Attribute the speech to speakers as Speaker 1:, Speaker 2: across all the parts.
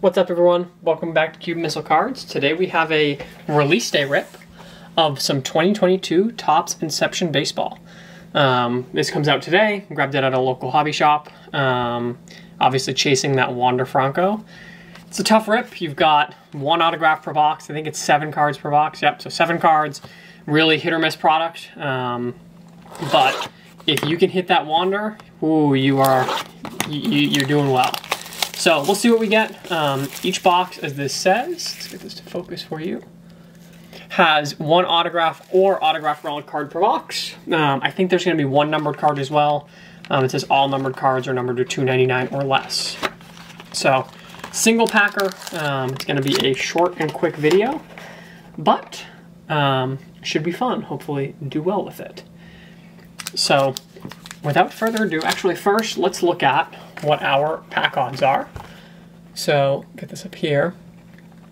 Speaker 1: What's up everyone? Welcome back to Cuban Missile Cards. Today we have a release day rip of some 2022 Topps Inception Baseball. Um, this comes out today, grabbed it at a local hobby shop. Um, obviously chasing that Wander Franco. It's a tough rip. You've got one autograph per box. I think it's seven cards per box. Yep, so seven cards. Really hit or miss product. Um, but if you can hit that Wander, ooh, you are, you, you're doing well. So we'll see what we get. Um, each box, as this says, let's get this to focus for you, has one autograph or autograph relic card per box. Um, I think there's going to be one numbered card as well. Um, it says all numbered cards are numbered to 299 or less. So single packer. Um, it's going to be a short and quick video, but um, should be fun. Hopefully do well with it. So without further ado, actually first let's look at what our pack odds are. So get this up here.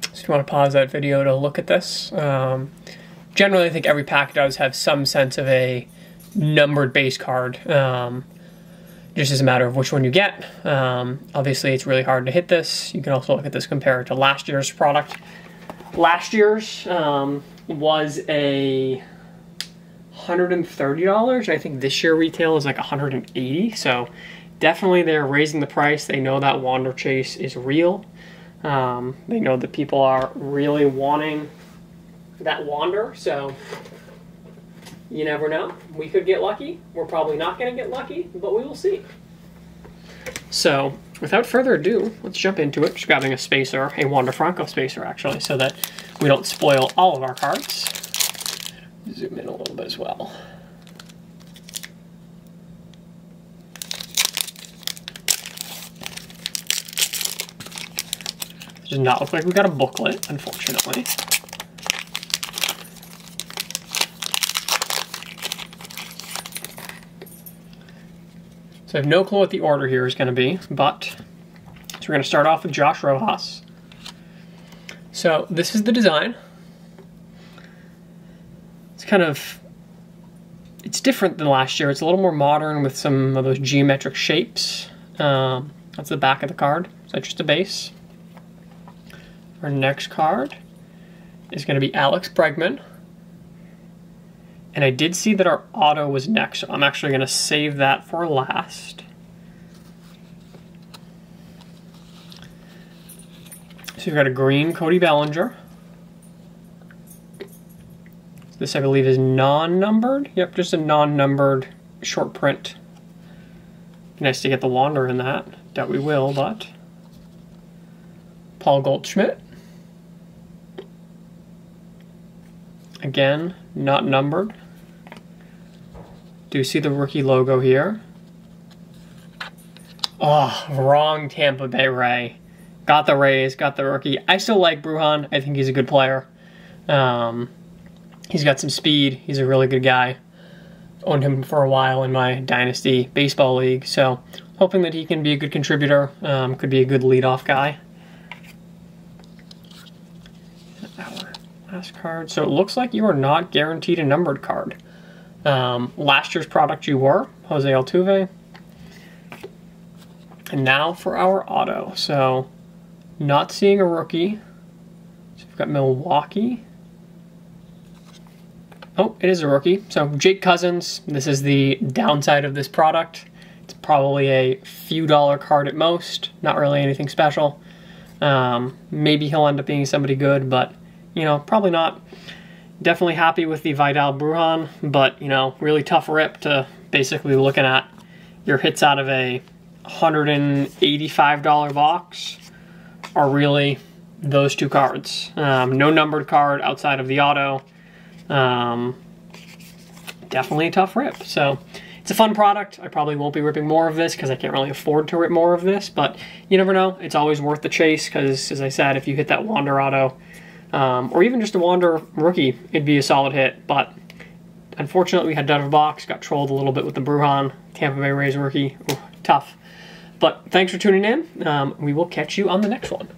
Speaker 1: So if you want to pause that video to look at this. Um, generally, I think every pack does have some sense of a numbered base card. Um, just as a matter of which one you get. Um, obviously, it's really hard to hit this. You can also look at this compared to last year's product. Last year's um, was a $130. I think this year retail is like 180 So definitely they're raising the price. They know that Wander Chase is real. Um, they know that people are really wanting that Wander. So you never know. We could get lucky. We're probably not going to get lucky, but we will see. So without further ado, let's jump into it. Just grabbing a spacer, a Wander Franco spacer actually, so that we don't spoil all of our cards. Zoom in a little bit as well. does not look like we got a booklet, unfortunately. So I have no clue what the order here is going to be, but so we're going to start off with Josh Rojas. So this is the design. Kind of, it's different than last year. It's a little more modern with some of those geometric shapes. Um, that's the back of the card. That just a base? Our next card is going to be Alex Bregman. And I did see that our auto was next, so I'm actually going to save that for last. So you've got a green Cody Bellinger. This, I believe, is non-numbered. Yep, just a non-numbered short print. Nice to get the Wander in that. Doubt we will, but... Paul Goldschmidt. Again, not numbered. Do you see the rookie logo here? Oh, wrong Tampa Bay Ray. Got the Rays, got the rookie. I still like Bruján. I think he's a good player. Um, he's got some speed. He's a really good guy. Owned him for a while in my Dynasty Baseball League. So, hoping that he can be a good contributor. Um, could be a good leadoff guy. Last card. So it looks like you are not guaranteed a numbered card. Um, last year's product you were, Jose Altuve. And now for our auto. So not seeing a rookie. So we've got Milwaukee. Oh, it is a rookie. So Jake Cousins, this is the downside of this product. It's probably a few dollar card at most, not really anything special. Um, maybe he'll end up being somebody good, but you know, probably not. Definitely happy with the Vidal Bruján, but, you know, really tough rip to basically looking at your hits out of a $185 box are really those two cards. Um, no numbered card outside of the auto. Um, definitely a tough rip. So it's a fun product. I probably won't be ripping more of this because I can't really afford to rip more of this, but you never know. It's always worth the chase because, as I said, if you hit that Wander auto, um, or even just a Wander rookie, it'd be a solid hit. But unfortunately, we had out of box, got trolled a little bit with the Bruján, Tampa Bay Rays rookie. Ooh, tough. But thanks for tuning in. Um, we will catch you on the next one.